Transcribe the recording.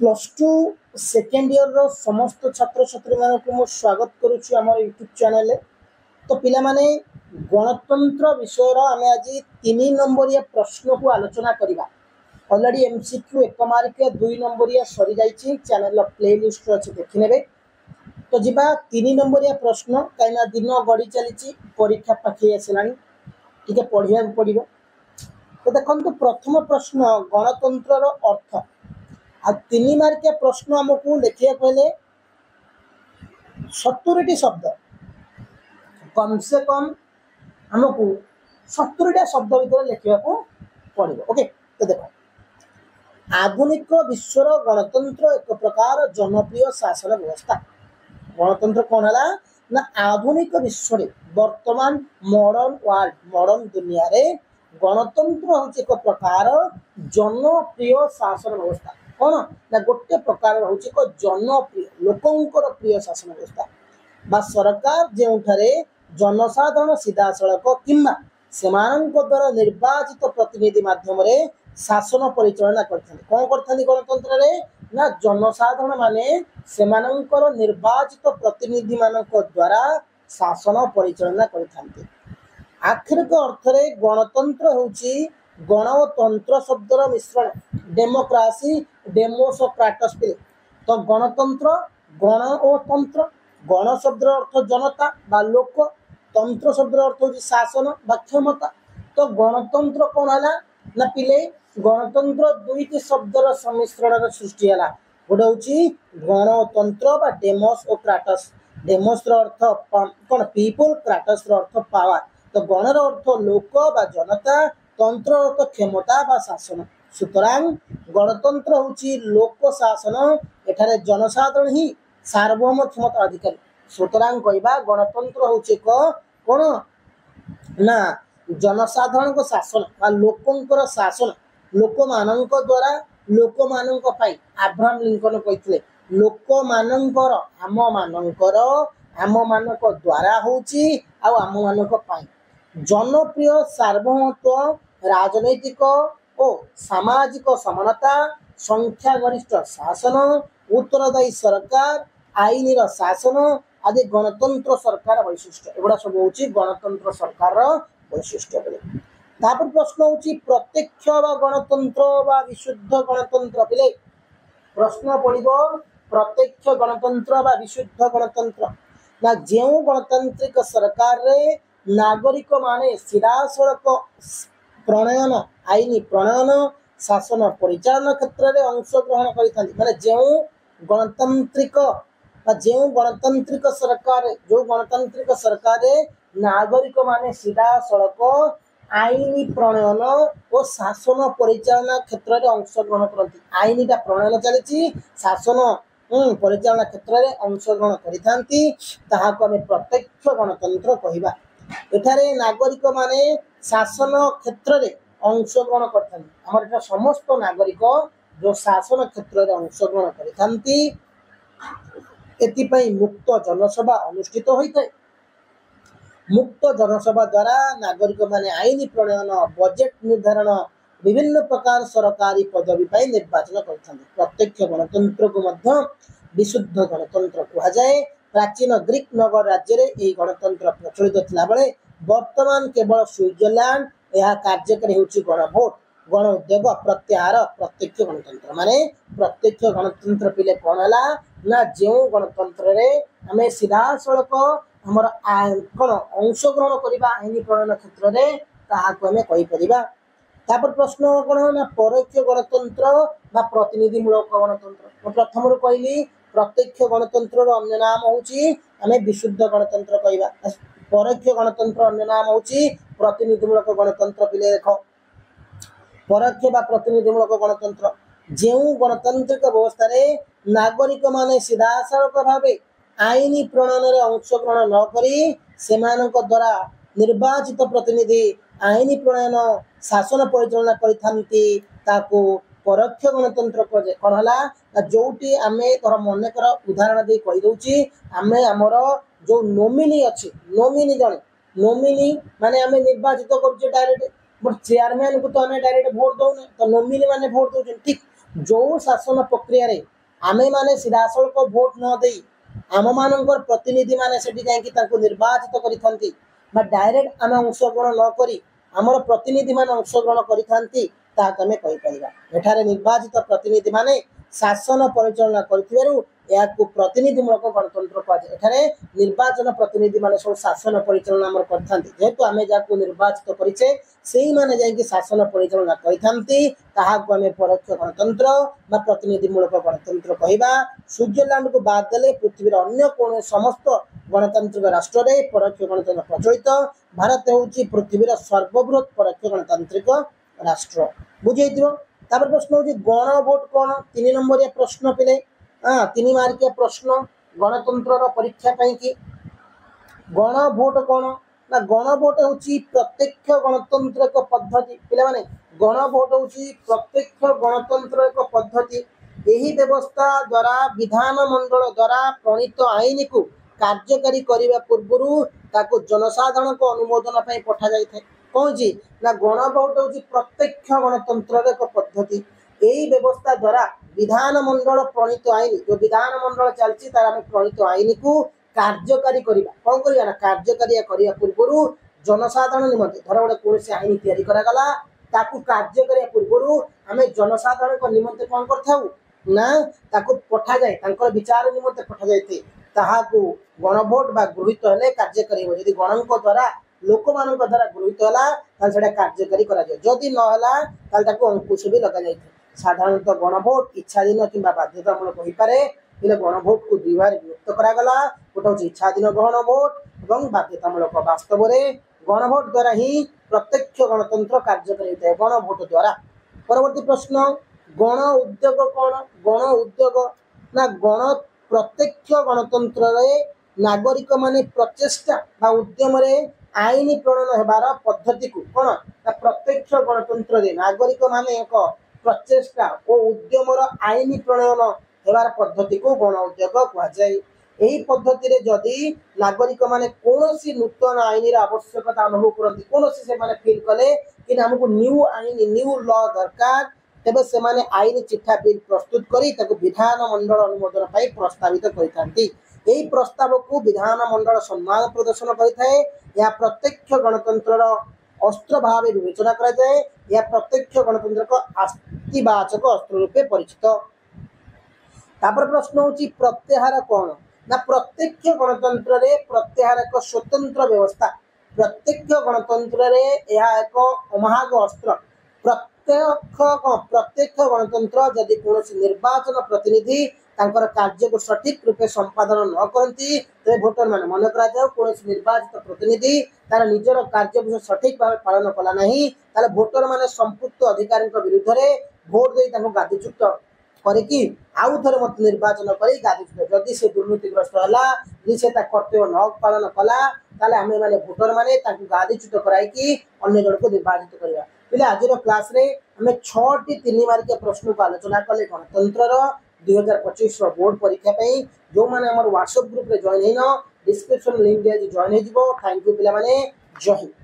plus two second ଇୟର୍ର ସମସ୍ତ ଛାତ୍ରଛାତ୍ରୀମାନଙ୍କୁ ମୁଁ ସ୍ୱାଗତ କରୁଛି ଆମର ୟୁଟ୍ୟୁବ୍ ଚ୍ୟାନେଲ୍ରେ ତ ପିଲାମାନେ ଗଣତନ୍ତ୍ର ବିଷୟର ଆମେ ଆଜି ତିନି ନମ୍ବରିଆ ପ୍ରଶ୍ନକୁ ଆଲୋଚନା କରିବା ଅଲରେଡ଼ି ଏମ୍ ସି କ୍ୟୁ ଏକ ମାର୍କିଆ ଦୁଇ ନମ୍ବରିଆ ସରିଯାଇଛି ଚ୍ୟାନେଲ୍ର ପ୍ଲେ ଲିଷ୍ଟରେ ଅଛି ଦେଖିନେବେ ତ ଯିବା ତିନି ନମ୍ବରିଆ ପ୍ରଶ୍ନ କାହିଁକିନା ଦିନ ଗଡ଼ି ଚାଲିଛି ପରୀକ୍ଷା ପାଖେଇ ଆସିଲାଣି ଟିକେ ପଢ଼ିବାକୁ ପଡ଼ିବ ତ ଦେଖନ୍ତୁ ପ୍ରଥମ ପ୍ରଶ୍ନ ଗଣତନ୍ତ୍ରର ଅର୍ଥ ଆଉ ତିନି ମାର୍କିଆ ପ୍ରଶ୍ନ ଆମକୁ ଲେଖିବାକୁ ହେଲେ ସତୁରିଟି ଶବ୍ଦ କମ୍ ସେ କମ୍ ଆମକୁ ସତୁରିଟା ଶବ୍ଦ ଭିତରେ ଲେଖିବାକୁ ପଡ଼ିବ ଓକେ ତ ଦେଖ ଆଧୁନିକ ବିଶ୍ୱର ଗଣତନ୍ତ୍ର ଏକ ପ୍ରକାର ଜନପ୍ରିୟ ଶାସନ ବ୍ୟବସ୍ଥା ଗଣତନ୍ତ୍ର କ'ଣ ହେଲା ନା ଆଧୁନିକ ବିଶ୍ୱରେ ବର୍ତ୍ତମାନ ମଡର୍ଣ୍ଣ ୱାର୍ଲଡ ମଡର୍ଣ୍ଣ ଦୁନିଆରେ ଗଣତନ୍ତ୍ର ହେଉଛି ଏକ ପ୍ରକାର ଜନପ୍ରିୟ ଶାସନ ବ୍ୟବସ୍ଥା କ'ଣ ନା ଗୋଟିଏ ପ୍ରକାରର ହେଉଛି ଏକ ଜନପ୍ରିୟ ଲୋକଙ୍କର ପ୍ରିୟ ଶାସନ ବ୍ୟବସ୍ଥା ବା ସରକାର ଯେଉଁଠାରେ ଜନସାଧାରଣ ସିଧାସଳଖ କିମ୍ବା ସେମାନଙ୍କ ଦ୍ୱାରା ନିର୍ବାଚିତ ପ୍ରତିନିଧି ମାଧ୍ୟମରେ ଶାସନ ପରିଚାଳନା କରିଥାନ୍ତି କ'ଣ କରିଥାନ୍ତି ଗଣତନ୍ତ୍ରରେ ନା ଜନସାଧାରଣମାନେ ସେମାନଙ୍କର ନିର୍ବାଚିତ ପ୍ରତିନିଧିମାନଙ୍କ ଦ୍ୱାରା ଶାସନ ପରିଚାଳନା କରିଥାନ୍ତି ଆକ୍ଷରିକ ଅର୍ଥରେ ଗଣତନ୍ତ୍ର ହେଉଛି ଗଣତନ୍ତ୍ର ଶବ୍ଦର ମିଶ୍ରଣ ଡେମୋକ୍ରାସି ডেমোস অফ প্রাকস্পিল তো গণতন্ত্র গণ ও তন্ত্র গণ শব্দের অর্থ জনতা বা লোক তন্ত্র শব্দের অর্থ হচ্ছে শাসন বা ক্ষমতা তো গণতন্ত্র কোণ হল না পিলে গণতন্ত্র দুইটি শব্দর সমিশ্রণর সৃষ্টি হল গোটে হচ্ছে গণতন্ত্র বা ডেমোস ও ক্রাটস ডেমোসর অর্থ কোণ পিপল ক্রাটসর অর্থ পাওয়ার তো গণর অর্থ লোক বা জনতা তন্ত্র অর্থ ক্ষমতা বা শাসন সুতরাং গণতন্ত্র হচ্ছে লোক শাসন এখানে জনসাধারণ হি সার্বভৌম ক্ষমতা অধিকারী সুতরাং কহবা গণতন্ত্র হচ্ছে এক কোণ না জনসাধারণଙ୍କ ଶାସନ ବା ଲୋକଙ୍କର ଶାସନ ଲୋକମାନଙ୍କ ଦ୍ୱାରା ଲୋକମାନଙ୍କ ପାଇଁ ଆବ୍ରାହମ ଲିଙ୍କନ କହିଥିଲେ ଲୋକମାନଙ୍କର ଆମମାନଙ୍କର ଆମମାନଙ୍କ ଦ୍ୱାରା ହେଉଛି ଆଉ ଆମମାନଙ୍କ ପାଇଁ ଜନପ୍ରିୟ ସାର୍ବଭୌମତ୍ୱ ରାଜନୈତିକ ଓ ସାମାଜିକ ସମାନତା ସଂଖ୍ୟାଗରିଷ୍ଠ ଶାସନ ଉତ୍ତରଦାୟୀ ସରକାର ଆଇନର ଶାସନ ଆଦି ଗଣତନ୍ତ୍ର ସରକାର ବୈଶିଷ୍ଟ୍ୟ ଏଗୁଡ଼ା ସବୁ ହେଉଛି ଗଣତନ୍ତ୍ର ସରକାରର ବୈଶିଷ୍ଟ୍ୟ ବୋଲି ତାପରେ ପ୍ରଶ୍ନ ହେଉଛି ପ୍ରତ୍ୟକ୍ଷ ବା ଗଣତନ୍ତ୍ର ବା ବିଶୁଦ୍ଧ ଗଣତନ୍ତ୍ର ବୋଲେ ପ୍ରଶ୍ନ ପଡ଼ିବ ପ୍ରତ୍ୟକ୍ଷ ଗଣତନ୍ତ୍ର ବା ବିଶୁଦ୍ଧ ଗଣତନ୍ତ୍ର ନା ଯେଉଁ ଗଣତାନ୍ତ୍ରିକ ସରକାରରେ ନାଗରିକମାନେ ସିଧାସଳଖ প্রণয়ন আইন প্রণয়ন শাসন পরিচালনা ক্ষেত্রে অংশগ্রহণ করে থাকে মানে যে গণতান্ত্রিক বা যে গণতান্ত্রিক সরকার যে গণতান্ত্রিক সরকারে নাগরিক মানে সিধা সড়ক আইন প্রণয়ন ও শাসন পরিচালনা ক্ষেত্রে অংশগ্রহণ করতে আইনটা প্রণয়ন চালিছি শাসন ପରିଚାଳନା କ୍ଷେତ୍ରରେ ଅଂଶଗ୍ରହଣ କରିଥାନ୍ତି তাহলে আমি প্রত্যক্ষ গণতন্ত্র କହିବା ଏଠାରେ ନାଗରିକମାନେ ଶାସନ କ୍ଷେତ୍ରରେ ଅଂଶଗ୍ରହଣ କରିଥାନ୍ତି ଆମର ଏଠାରେ ସମସ୍ତ ନାଗରିକ ଯେଉଁ ଶାସନ କ୍ଷେତ୍ରରେ ଅଂଶଗ୍ରହଣ କରିଥାନ୍ତି ଏଥିପାଇଁ ମୁକ୍ତ ଜନସଭା ଅନୁଷ୍ଠିତ ହୋଇଥାଏ ମୁକ୍ତ ଜନସଭା ଦ୍ୱାରା ନାଗରିକମାନେ ଆଇନ ପ୍ରଣୟନ ବଜେଟ୍ ନିର୍ଦ୍ଧାରଣ ବିଭିନ୍ନ ପ୍ରକାର ସରକାରୀ ପଦବୀ ପାଇଁ ନିର୍ବାଚନ କରିଥାନ୍ତି ପ୍ରତ୍ୟକ୍ଷ ଗଣତନ୍ତ୍ରକୁ ମଧ୍ୟ ବିଶୁଦ୍ଧ ଗଣତନ୍ତ୍ର କୁହାଯାଏ ପ୍ରାଚୀନ ଗ୍ରୀକ୍ ନଗର ରାଜ୍ୟରେ ଏହି ଗଣତନ୍ତ୍ର ପ୍ରଚଳିତ ଥିଲାବେଳେ ବର୍ତ୍ତମାନ କେବଳ ସୁଇଜରଲ୍ୟାଣ୍ଡ ଏହା କାର୍ଯ୍ୟକାରୀ ହେଉଛି ଗଣଭୋଟ ଗଣ ଉଦ୍ୟୋଗ ପ୍ରତ୍ୟାହାର ପ୍ରତ୍ୟକ୍ଷ ଗଣତନ୍ତ୍ର ମାନେ ପ୍ରତ୍ୟକ୍ଷ ଗଣତନ୍ତ୍ର ପିଲେ କ'ଣ ହେଲା ନା ଯେଉଁ ଗଣତନ୍ତ୍ରରେ ଆମେ ସିଧାସଳଖ ଆମର କ'ଣ ଅଂଶଗ୍ରହଣ କରିବା ଆଇନ ପ୍ରଣୟନ କ୍ଷେତ୍ରରେ ତାହାକୁ ଆମେ କହିପାରିବା ତାପରେ ପ୍ରଶ୍ନ କ'ଣ ନା ପରୋକ୍ଷ ଗଣତନ୍ତ୍ର ବା ପ୍ରତିନିଧିମୂଳକ ଗଣତନ୍ତ୍ର ମୁଁ ପ୍ରଥମରୁ କହିଲି ପ୍ରତ୍ୟକ୍ଷ ଗଣତନ୍ତ୍ରର ଅନ୍ୟ ନାମ ହେଉଛି ଆମେ ବିଶୁଦ୍ଧ ଗଣତନ୍ତ୍ର କହିବା ପରୋକ୍ଷ ଗଣତନ୍ତ୍ର ଅନ୍ୟ ନାମ ହେଉଛି ପ୍ରତିନିଧିମୂଳକ ଗଣତନ୍ତ୍ର ପିଲେ ଦେଖ ପରୋକ୍ଷ ବା ପ୍ରତିନିଧିମୂଳକ ଗଣତନ୍ତ୍ର ଯେଉଁ ଗଣତାନ୍ତ୍ରିକ ବ୍ୟବସ୍ଥାରେ ନାଗରିକମାନେ ସିଧାସଳଖ ଭାବେ ଆଇନ ପ୍ରଣୟନରେ ଅଂଶଗ୍ରହଣ ନ କରି ସେମାନଙ୍କ ଦ୍ୱାରା ନିର୍ବାଚିତ ପ୍ରତିନିଧି ଆଇନ ପ୍ରଣୟନ ଶାସନ ପରିଚାଳନା କରିଥାନ୍ତି ତାକୁ ପରୋକ୍ଷ ଗଣତନ୍ତ୍ର କ'ଣ ହେଲା ନା ଯେଉଁଠି ଆମେ ଧର ମନେକର ଉଦାହରଣ ଦେଇ କହିଦେଉଛି ଆମେ ଆମର ଯେଉଁ ନୋମିନି ଅଛି ନୋମିନି ଜଣେ ନୋମିନି ମାନେ ଆମେ ନିର୍ବାଚିତ କରୁଛେ ଡାଇରେକ୍ଟ ବଟ୍ ଚେୟାରମ୍ୟାନକୁ ତ ଆମେ ଡାଇରେକ୍ଟ ଭୋଟ ଦେଉନେ ତ ନୋମିନି ମାନେ ଭୋଟ ଦେଉଛନ୍ତି ଠିକ୍ ଯେଉଁ ଶାସନ ପ୍ରକ୍ରିୟାରେ ଆମେମାନେ ସିଧାସଳଖ ଭୋଟ ନ ଦେଇ ଆମମାନଙ୍କର ପ୍ରତିନିଧିମାନେ ସେଠି ଯାଇକି ତାଙ୍କୁ ନିର୍ବାଚିତ କରିଥାନ୍ତି ବା ଡାଇରେକ୍ଟ ଆମେ ଅଂଶଗ୍ରହଣ ନ କରି ଆମର ପ୍ରତିନିଧିମାନେ ଅଂଶଗ୍ରହଣ କରିଥାନ୍ତି ତାହାକୁ ଆମେ କହିପାରିବା ଏଠାରେ ନିର୍ବାଚିତ ପ୍ରତିନିଧିମାନେ ଶାସନ ପରିଚାଳନା କରିଥିବାରୁ ଏହାକୁ ପ୍ରତିନିଧିମୂଳକ ଗଣତନ୍ତ୍ର କୁହାଯାଏ ଏଠାରେ ନିର୍ବାଚନ ପ୍ରତିନିଧିମାନେ ସବୁ ଶାସନ ପରିଚାଳନା ଆମର କରିଥାନ୍ତି ଯେହେତୁ ଆମେ ଯାହାକୁ ନିର୍ବାଚିତ କରିଛେ ସେଇମାନେ ଯାଇକି ଶାସନ ପରିଚାଳନା କରିଥାନ୍ତି ତାହାକୁ ଆମେ ପରୋକ୍ଷ ଗଣତନ୍ତ୍ର ବା ପ୍ରତିନିଧିମୂଳକ ଗଣତନ୍ତ୍ର କହିବା ସୁଇଜରଲ୍ୟାଣ୍ଡକୁ ବାଦ ଦେଲେ ପୃଥିବୀର ଅନ୍ୟ କୌଣସି ସମସ୍ତ ଗଣତାନ୍ତ୍ରିକ ରାଷ୍ଟ୍ରରେ ପରୋକ୍ଷ ଗଣତନ୍ତ୍ର ପ୍ରଚଳିତ ଭାରତ ହେଉଛି ପୃଥିବୀର ସର୍ବବୃହତ୍ ପରୋକ୍ଷ ଗଣତାନ୍ତ୍ରିକ ରାଷ୍ଟ୍ର ବୁଝିହେଇଥିବ ତାପରେ ପ୍ରଶ୍ନ ହେଉଛି ଗଣ ଭୋଟ କ'ଣ ତିନି ନମ୍ବରିଆ ପ୍ରଶ୍ନ ପିଲେ ହଁ ତିନି ମାର୍କିଆ ପ୍ରଶ୍ନ ଗଣତନ୍ତ୍ରର ପରୀକ୍ଷା ପାଇଁକି ଗଣ ଭୋଟ କ'ଣ ନା ଗଣ ଭୋଟ ହେଉଛି ପ୍ରତ୍ୟକ୍ଷ ଗଣତନ୍ତ୍ର ଏକ ପଦ୍ଧତି ପିଲାମାନେ ଗଣ ଭୋଟ ହେଉଛି ପ୍ରତ୍ୟକ୍ଷ ଗଣତନ୍ତ୍ର ଏକ ପଦ୍ଧତି ଏହି ବ୍ୟବସ୍ଥା ଦ୍ୱାରା ବିଧାନମଣ୍ଡଳ ଦ୍ୱାରା ପ୍ରଣୀତ ଆଇନକୁ କାର୍ଯ୍ୟକାରୀ କରିବା ପୂର୍ବରୁ ତାକୁ ଜନସାଧାରଣଙ୍କ ଅନୁମୋଦନ ପାଇଁ ପଠାଯାଇଥାଏ କ'ଣ না গণভোট হচ্ছে প্রত্যক্ষ ପ୍ରତ୍ୟକ୍ଷ এক পদ্ধতি এই ব্যবস্থা দ্বারা বিধানমন্ডল প্রণীত আইন যে বিধানমন্ডল চলছে তার আমি প্রণীত আইন কু কার্যকারী করা কম করি না কার্যকারী করা পূর্ব জনসাধারণ নিমন্তে ধর গোটে কৌশি আইন তৈরি করা তাকে কার্যকারী পূর্ব আমি জনসাধারণ নিমন্তে কম করে থাকু না তাকে পঠা যায় তাঁর বিচার নিমন্তে পঠা যাই তাহলে গণভোট বা গৃহীত হলে কার্যকারী হব যদি গণঙ্ক দ্বারা ଲୋକମାନଙ୍କ ଦ୍ୱାରା ଗୃହୀତ ହେଲା ତାହେଲେ ସେଇଟା କାର୍ଯ୍ୟକାରୀ କରାଯିବ ଯଦି ନହେଲା ତାହେଲେ ତାକୁ ଅଙ୍କୁଶ ବି ଲଗାଯାଇଥାଏ ସାଧାରଣତଃ ଗଣଭୋଟ ଇଚ୍ଛାଧୀନ କିମ୍ବା ବାଧ୍ୟତାମୂଳକ ହୋଇପାରେ ହେଲେ ଗଣଭୋଟକୁ ଦୁଇ ଭାଗରେ ବିଭକ୍ତ କରାଗଲା ଗୋଟେ ହେଉଛି ଇଚ୍ଛାଧୀନ ଗ୍ରହଣ ଭୋଟ ଏବଂ ବାଧ୍ୟତାମୂଳକ ବାସ୍ତବରେ ଗଣଭୋଟ ଦ୍ୱାରା ହିଁ ପ୍ରତ୍ୟକ୍ଷ ଗଣତନ୍ତ୍ର କାର୍ଯ୍ୟକାରୀ ହୋଇଥାଏ ଗଣଭୋଟ ଦ୍ୱାରା ପରବର୍ତ୍ତୀ ପ୍ରଶ୍ନ ଗଣ ଉଦ୍ୟୋଗ କ'ଣ ଗଣ ଉଦ୍ୟୋଗ ନା ଗଣ ପ୍ରତ୍ୟକ୍ଷ ଗଣତନ୍ତ୍ରରେ ନାଗରିକମାନେ ପ୍ରଚେଷ୍ଟା ବା ଉଦ୍ୟମରେ ଆଇନ ପ୍ରଣୟନ ହେବାର ପଦ୍ଧତିକୁ କ'ଣ ନା ପ୍ରତ୍ୟକ୍ଷ ଗଣତନ୍ତ୍ରରେ ନାଗରିକମାନେ ଏକ ପ୍ରଚେଷ୍ଟା ଓ ଉଦ୍ୟମର ଆଇନ ପ୍ରଣୟନ ହେବାର ପଦ୍ଧତିକୁ ଗଣ ଉଦ୍ୟୋଗ କୁହାଯାଏ ଏହି ପଦ୍ଧତିରେ ଯଦି ନାଗରିକମାନେ କୌଣସି ନୂତନ ଆଇନର ଆବଶ୍ୟକତା ଅନୁଭବ କରନ୍ତି କୌଣସି ସେମାନେ ଫିଲ୍ କଲେ କି ଆମକୁ ନ୍ୟୁ ଆଇନ ନ୍ୟୁ ଲ ଦରକାର ତେବେ ସେମାନେ ଆଇନ ଚିଠା ବିଲ୍ ପ୍ରସ୍ତୁତ କରି ତାକୁ ବିଧାନ ମଣ୍ଡଳ ଅନୁମୋଦନ ପାଇଁ ପ୍ରସ୍ତାବିତ କରିଥାନ୍ତି ଏହି ପ୍ରସ୍ତାବକୁ ବିଧାନ ମଣ୍ଡଳ ସମ୍ମାନ ପ୍ରଦର୍ଶନ କରିଥାଏ ଏହା ପ୍ରତ୍ୟକ୍ଷ ଗଣତନ୍ତ୍ରର ଅସ୍ତ୍ର ଭାବେ ବିବେଚନା କରାଯାଏ ଏହା ପ୍ରତ୍ୟକ୍ଷ ଗଣତନ୍ତ୍ରଙ୍କ ଆସ୍ତିବାଚକ ଅସ୍ତ୍ର ରୂପେ ପରିଚିତ ତାପରେ ପ୍ରଶ୍ନ ହେଉଛି ପ୍ରତ୍ୟାହାର କ'ଣ ନା ପ୍ରତ୍ୟକ୍ଷ ଗଣତନ୍ତ୍ରରେ ପ୍ରତ୍ୟାହାର ଏକ ସ୍ୱତନ୍ତ୍ର ବ୍ୟବସ୍ଥା ପ୍ରତ୍ୟକ୍ଷ ଗଣତନ୍ତ୍ରରେ ଏହା ଏକ ଅମହାଗ ଅସ୍ତ୍ର ପ୍ରତ୍ୟକ୍ଷ କ'ଣ ପ୍ରତ୍ୟକ୍ଷ ଗଣତନ୍ତ୍ର ଯଦି କୌଣସି ନିର୍ବାଚନ ପ୍ରତିନିଧି ତାଙ୍କର କାର୍ଯ୍ୟକୁ ସଠିକ୍ ରୂପେ ସମ୍ପାଦନ ନ କରନ୍ତି ତେବେ ଭୋଟରମାନେ ମନେ କରାଯାଉ କୌଣସି ନିର୍ବାଚିତ ପ୍ରତିନିଧି ତାର ନିଜର କାର୍ଯ୍ୟକୁ ସଠିକ୍ ଭାବେ ପାଳନ କଲା ନାହିଁ ତାହେଲେ ଭୋଟରମାନେ ସମ୍ପୃକ୍ତ ଅଧିକାରୀଙ୍କ ବିରୁଦ୍ଧରେ ଭୋଟ ଦେଇ ତାଙ୍କୁ ଗାଦିଚ୍ୟୁତ କରିକି ଆଉ ଥରେ ମୋତେ ନିର୍ବାଚନ କରି ଗାଦିଚ୍ୟୁତ ଯଦି ସେ ଦୁର୍ନୀତିଗ୍ରସ୍ତ ହେଲା ଯଦି ସେ ତା କର୍ତ୍ତବ୍ୟ ନ ପାଳନ କଲା ତାହେଲେ ଆମେମାନେ ଭୋଟରମାନେ ତାଙ୍କୁ ଗାଦିଚ୍ୟୁତ କରାଇକି ଅନ୍ୟ ଜଣକୁ ନିର୍ବାଚିତ କରିବା ପିଲା ଆଜିର କ୍ଲାସ୍ରେ ଆମେ ଛଅଟି ତିନି ମାର୍କିଆ ପ୍ରଶ୍ନକୁ ଆଲୋଚନା କଲେ ଗଣତନ୍ତ୍ରର ଦୁଇ ହଜାର ପଚିଶର ବୋର୍ଡ଼ ପରୀକ୍ଷା ପାଇଁ ଯେଉଁମାନେ ଆମର ହ୍ୱାଟ୍ସଆପ୍ ଗ୍ରୁପ୍ରେ ଜଏନ୍ ହେଇନ ଡିସ୍କ୍ରିପ୍ସନ୍ ଲିଙ୍କ୍ ଦିଆଯାଇ ଜଏନ୍ ହେଇଯିବ ଥ୍ୟାଙ୍କ ୟୁ ପିଲାମାନେ ଜୟ